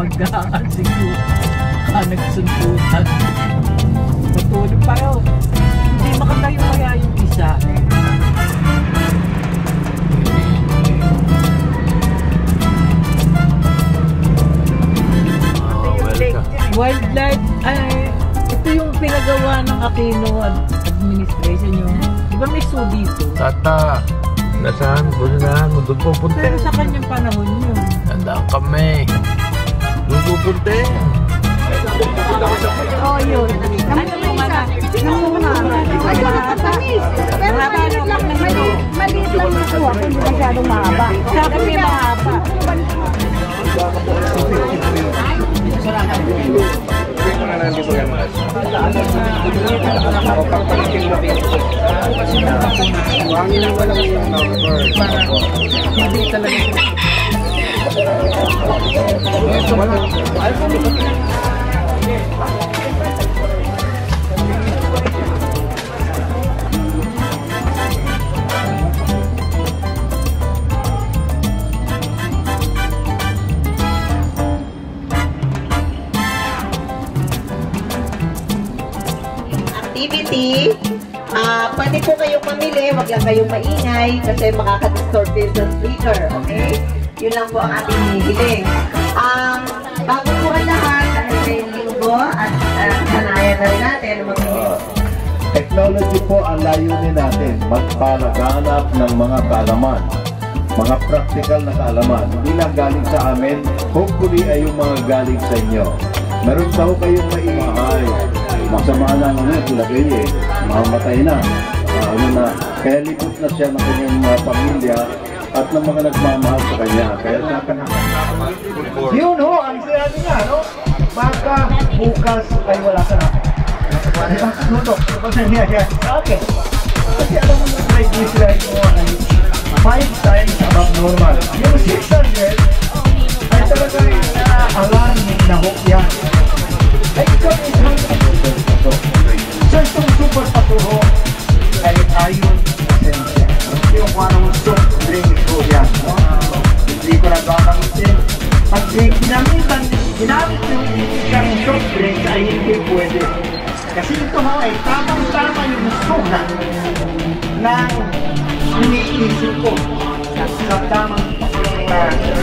pagkaan siguro. Ah, nagsuntutan. Matulog pa yun. Hindi makatayo kaya yung isa. Welcome. Wildlife, ay, ito yung pinagawa ng Aquino ad- administration yung, di ba may zoo dito? Tata, nasaan? Punahan mo, doon pupunta. Pero sa kanyang panahon yun. Tandaan kami. Doon pupunta. Oo, yun. Ano yung mana? Namuna. Ay, wala ka tamis. Pero maliit lang, maliit, maliit lang yung kuha. Hindi masyadong mahaba. Sabi may mahaba. Hindi talaga. Activity. Ah, pwede po kayong mamili, wag lang kayong maingay kasi makaka-distort din sa speaker, okay? Yun lang po ang ating hinihiling. Um, bago po ang lahat, dahil may linggo at uh, natin mag Technology po ang layunin natin, magpalaganap ng mga kaalaman, mga practical na kaalaman. Hindi lang galing sa amin, hopefully ay yung mga galing sa inyo. Meron daw kayong maimahay. Masama na ano yun, sila kayo eh. Mamamatay na. Ah, ano na. Kaya libot na siya ng kanyang mga pamilya at ng mga nagmamahal sa kanya. Kaya sabi na, Yun ho, ang sinabi niya, no? Baka bukas ay wala ka na. Luto. Okay. Kasi alam mo yung triglyceride mo ay 5 times above normal. Yung 600 ay talagang na-alarming na hook yan. Pag ginamitan, ginamit yung isang soft drink ay hindi pwede. Kasi ito ho ay tamang-tama yung sugat ng iniisip ko sa tamang uh,